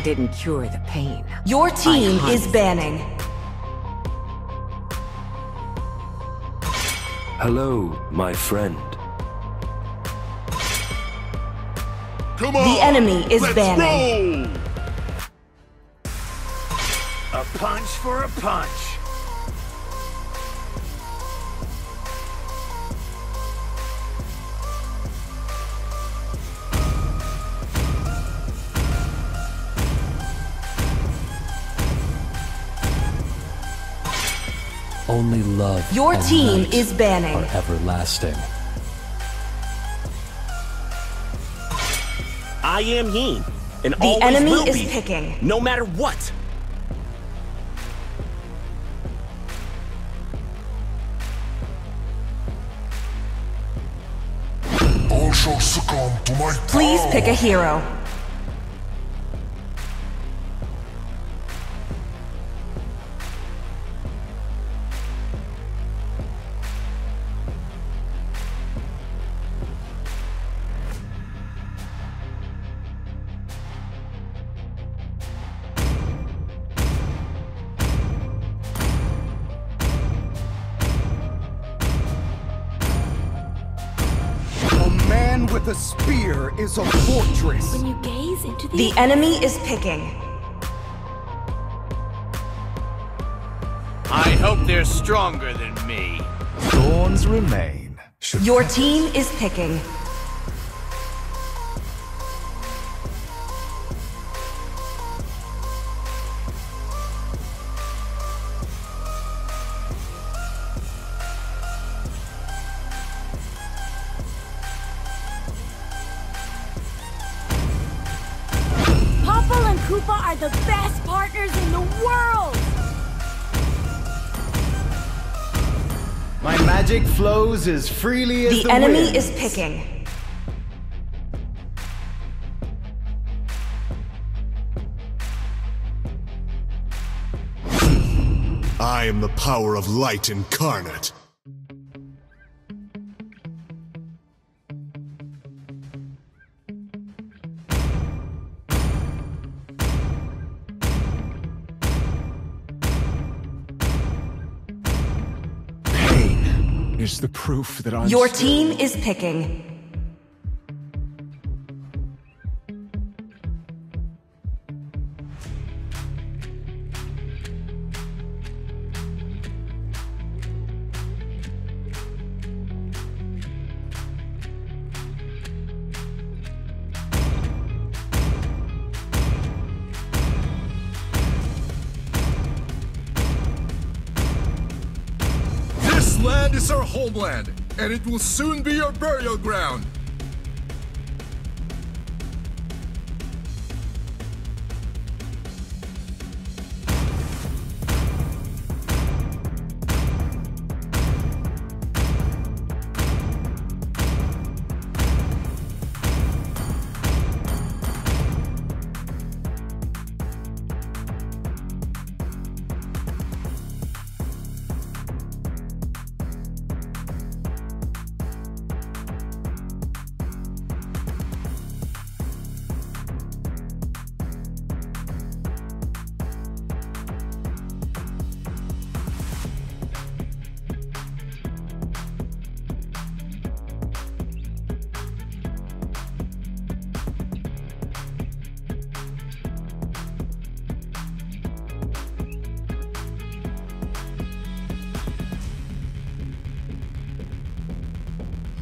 I didn't cure the pain. Your team is banning. Hello, my friend. Come on! The enemy is let's banning. roll! A punch for a punch. Only love Your and team light is banning. are everlasting. I am Yin, and all The always enemy will is be, picking. no matter what. All shall succumb to Please pick a hero. With a spear is a fortress. When you gaze into the, The enemy is picking. I hope they're stronger than me. Thorns remain. Should Your team is picking. Koopa are the best partners in the world! My magic flows as freely as The the, enemy wind. is picking. I am the power of light incarnate. The proof that I'm Your team is picking. Homeland, and it will soon be your burial ground.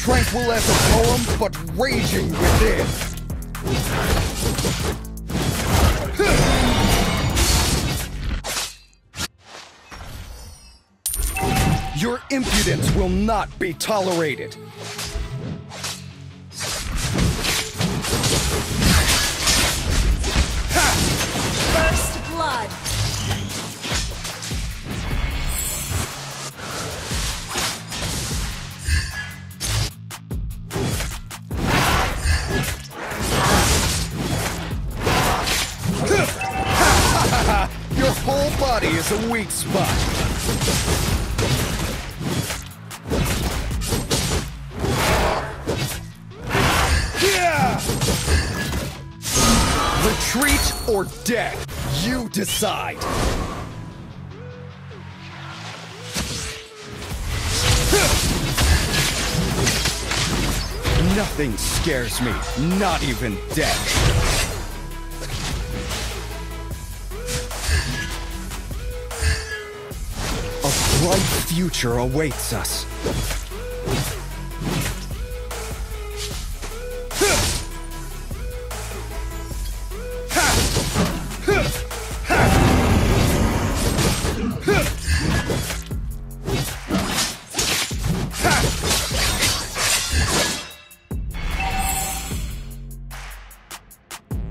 Tranquil as a poem, but raging within. Your impudence will not be tolerated. A weak spot. Yeah! Retreat or death, you decide. Nothing scares me, not even death. Bright future awaits us.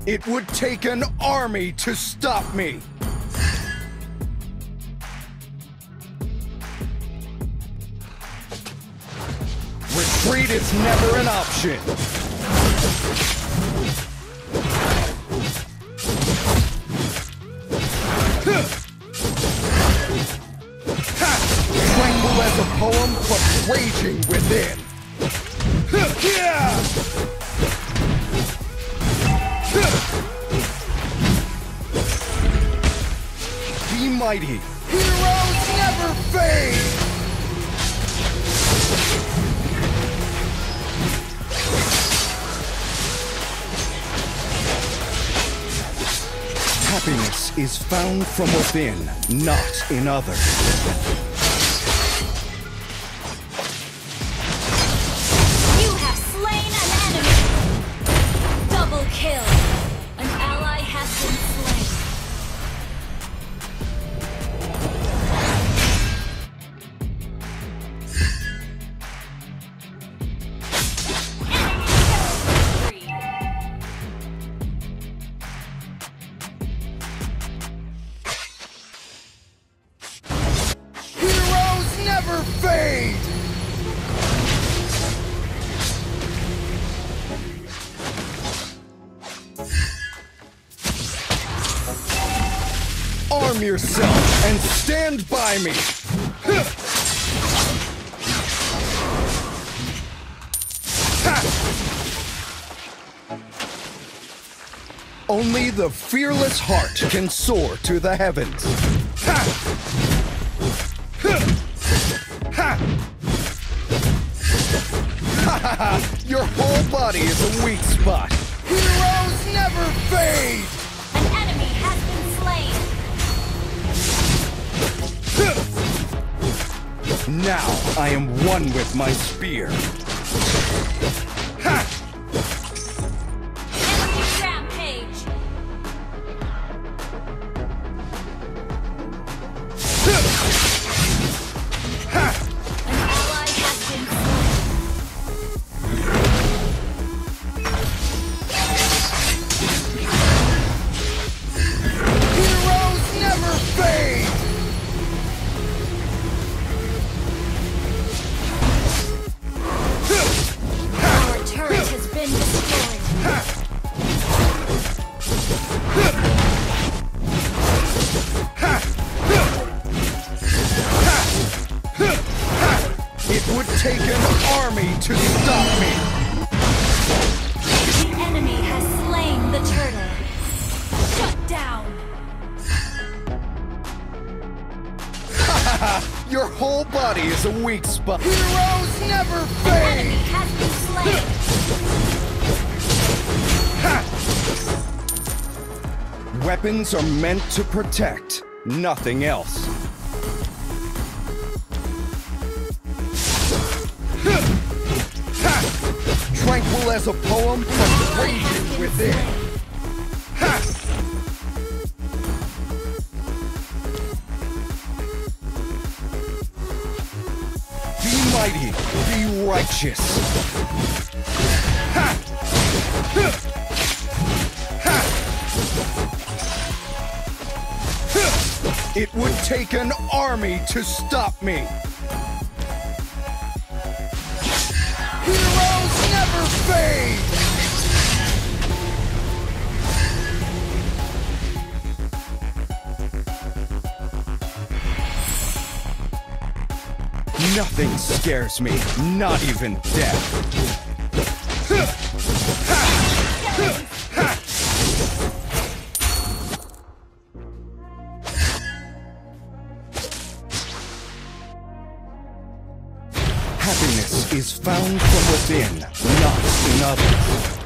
It would take an army to stop me. Retreat is never an option. Tranquil as a poem, but raging within. Be mighty. Heroes never fade. Happiness is found from within, not in others. Stand by me! Only the fearless heart can soar to the heavens. Your whole body is a weak spot. Heroes never fade! Now I am one with my spear. Weapons are meant to protect, nothing else. Tranquil as a poem, but raging within. Be mighty, be righteous. Ha! It would take an army to stop me. Heroes never fade! Nothing scares me, not even death. From not in others.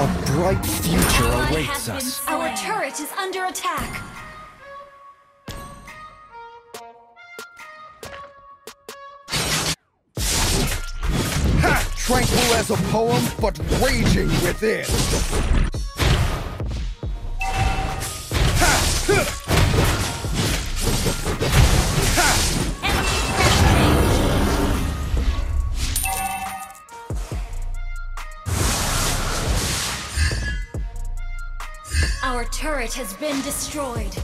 A bright future awaits us. Our turret is under attack. Ha! Tranquil as a poem, but raging within. Ha! Huh! Our turret has been destroyed.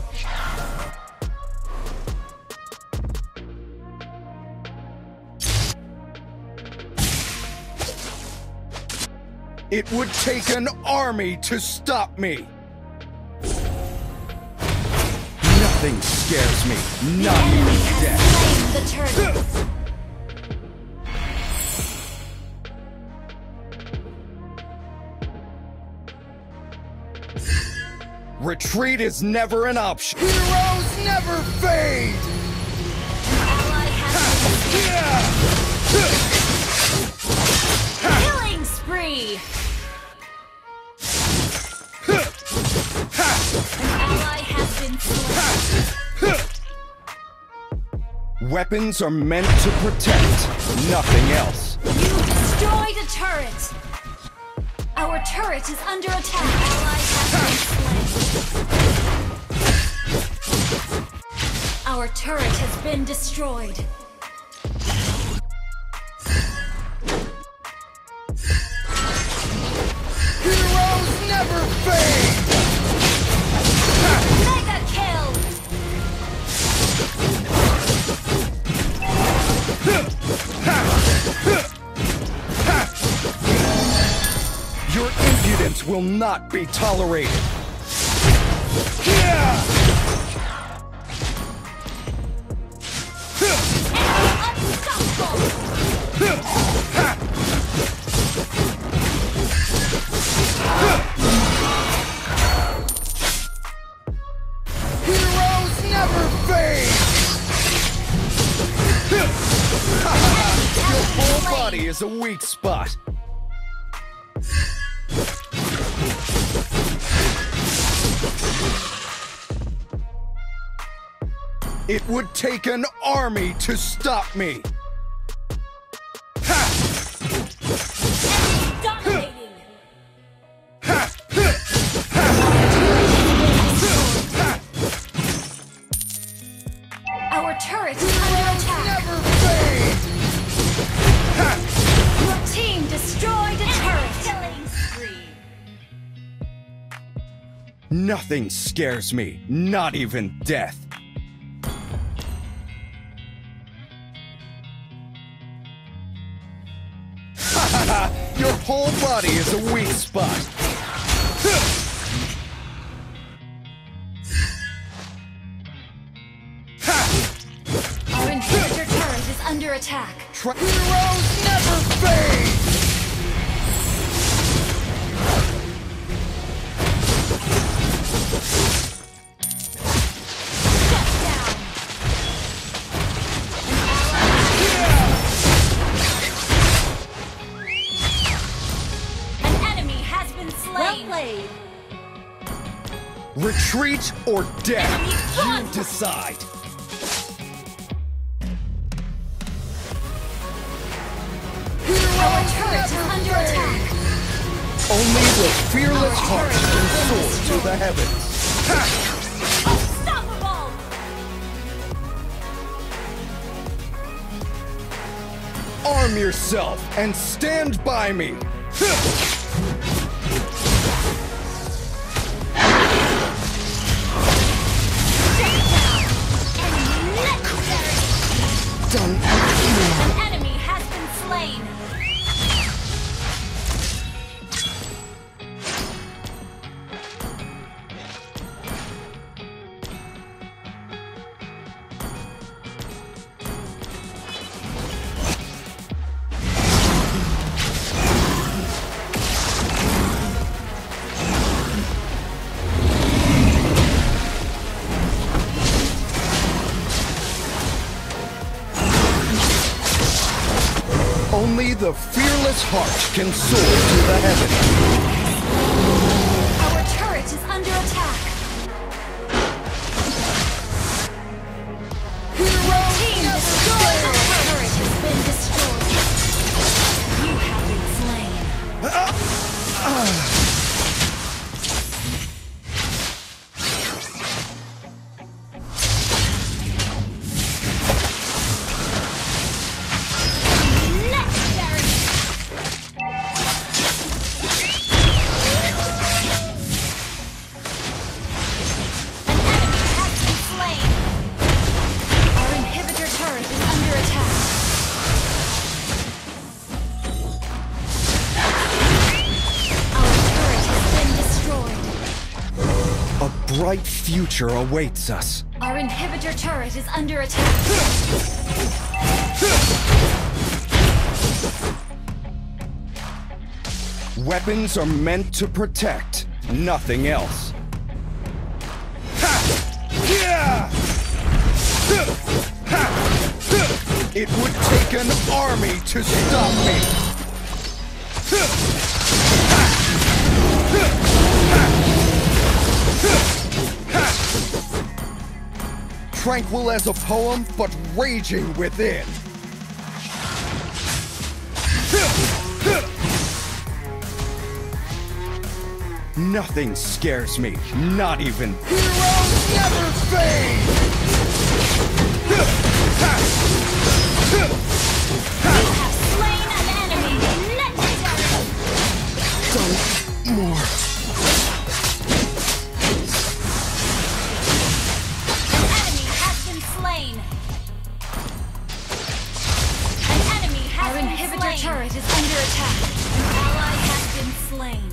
It would take an army to stop me. Nothing scares me, not even death. Retreat is never an option. Heroes never fade! Ally has been Killing spree! An ally has been slain. Weapons are meant to protect, nothing else. You destroyed a turret! Our turret is under attack. Our turret has been destroyed. Heroes never fade! Impudence will not be tolerated. Heroes never fade! Your whole body is a weak spot. It would take an army to stop me. Our turret under attack. Never team destroyed a turret. Nothing scares me, not even death. Whole body is a weak spot. Our inhibitor turret is under attack. Tra- Heroes never fade! Or death? You decide. Only the fearless heart can soar to the heavens. Arm yourself and stand by me! legendary! Only the fearless heart can soar to the heavens. Our turret is under future awaits us. Our inhibitor turret is under attack. Weapons are meant to protect, nothing else. Yeah! Huh! Ha! Huh! It would take an army to stop me. Tranquil as a poem, but raging within. Nothing scares me, not even heroes never fade! Turret is under attack. An ally has been slain.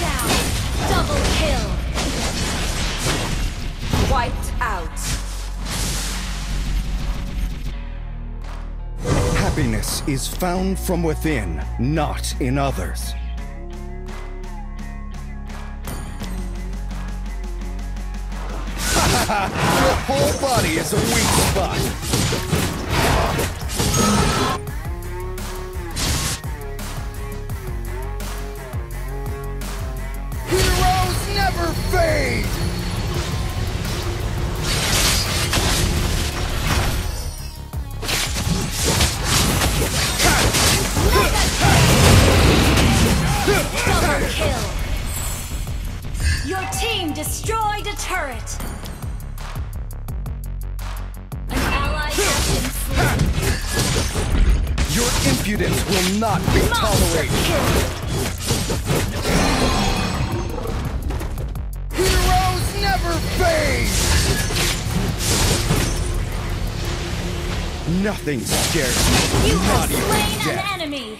Down. Double kill. Wiped out. Happiness is found from within, not in others. Whole body is a weak spot. Nothing scares me, You not have slain an death. enemy.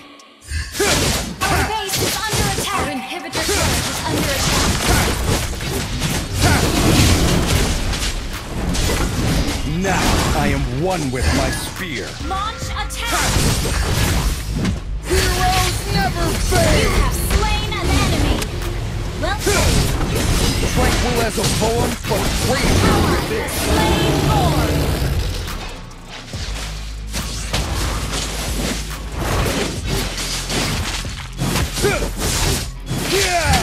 Our base is under attack. Our inhibitor turret is under attack. Now I am one with my spear. Launch attack. Heroes never fail. You have slain an enemy. Well played. Tranquil as a poem, but raging within. Slain more. Yeah!